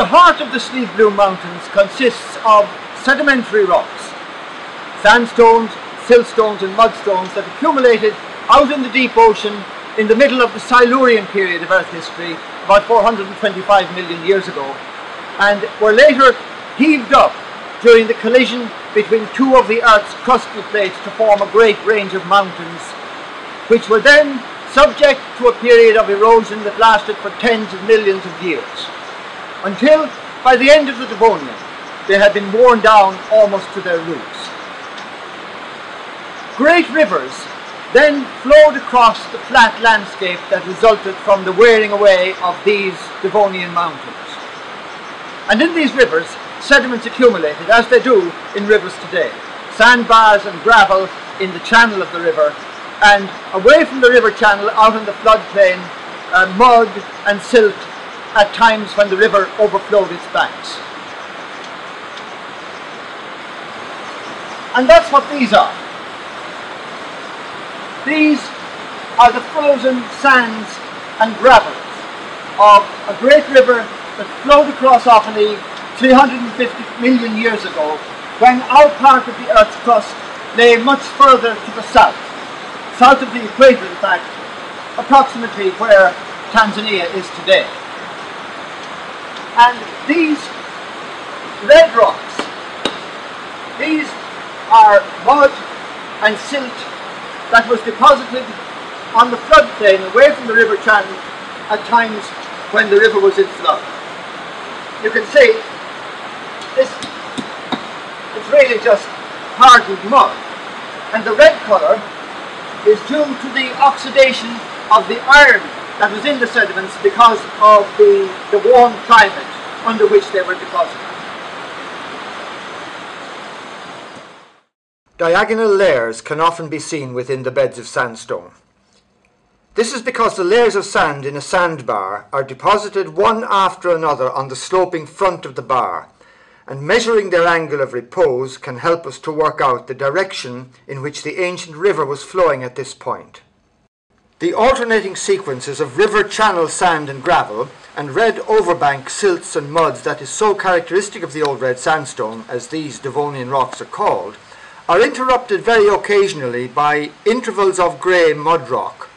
The heart of the Slieve Bloom Mountains consists of sedimentary rocks, sandstones, siltstones and mudstones that accumulated out in the deep ocean in the middle of the Silurian period of Earth history, about 425 million years ago, and were later heaved up during the collision between two of the Earth's crustal plates to form a great range of mountains, which were then subject to a period of erosion that lasted for tens of millions of years, until by the end of the Devonian they had been worn down almost to their roots. Great rivers then flowed across the flat landscape that resulted from the wearing away of these Devonian mountains. And in these rivers, sediments accumulated, as they do in rivers today. Sandbars and gravel in the channel of the river, and away from the river channel, out in the floodplain, uh, mud and silt at times when the river overflowed its banks. And that's what these are. These are the frozen sands and gravels of a great river that flowed across Offaly 350 million years ago when our part of the Earth's crust lay much further to the south, south of the equator in fact, approximately where Tanzania is today. And these red rocks, these are mud and silt that was deposited on the floodplain away from the river channel at times when the river was in flood. You can see this it's really just hardened mud and the red colour is due to the oxidation of the iron that was in the sediments because of the, the warm climate under which they were deposited. Diagonal layers can often be seen within the beds of sandstone. This is because the layers of sand in a sandbar are deposited one after another on the sloping front of the bar, and measuring their angle of repose can help us to work out the direction in which the ancient river was flowing at this point. The alternating sequences of river channel sand and gravel and red overbank silts and muds that is so characteristic of the old red sandstone, as these Devonian rocks are called, are interrupted very occasionally by intervals of grey mud rock.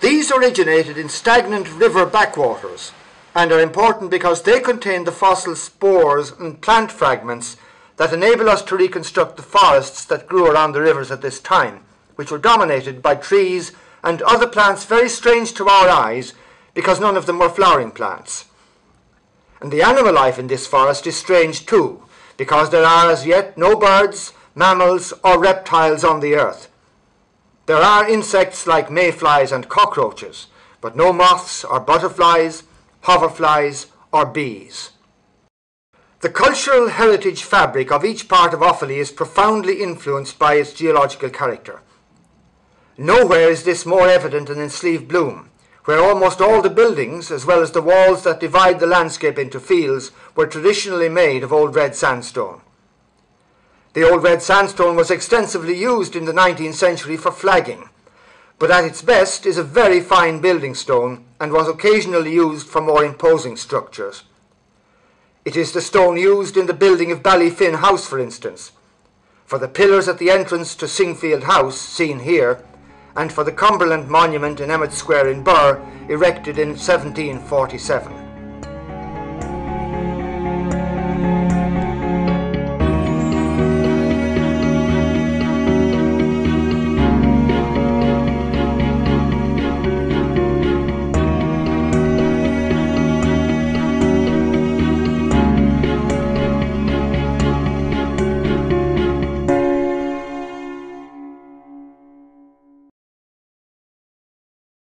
These originated in stagnant river backwaters and are important because they contain the fossil spores and plant fragments that enable us to reconstruct the forests that grew around the rivers at this time, which were dominated by trees and other plants very strange to our eyes because none of them were flowering plants. And the animal life in this forest is strange too, because there are as yet no birds, mammals or reptiles on the earth. There are insects like mayflies and cockroaches, but no moths or butterflies, hoverflies or bees. The cultural heritage fabric of each part of Offaly is profoundly influenced by its geological character. Nowhere is this more evident than in Slieve Bloom, where almost all the buildings, as well as the walls that divide the landscape into fields, were traditionally made of old red sandstone. The old red sandstone was extensively used in the 19th century for flagging, but at its best is a very fine building stone and was occasionally used for more imposing structures. It is the stone used in the building of Ballyfin House, for instance, for the pillars at the entrance to Singfield House, seen here, and for the Cumberland Monument in Emmet Square in Birr, erected in 1747.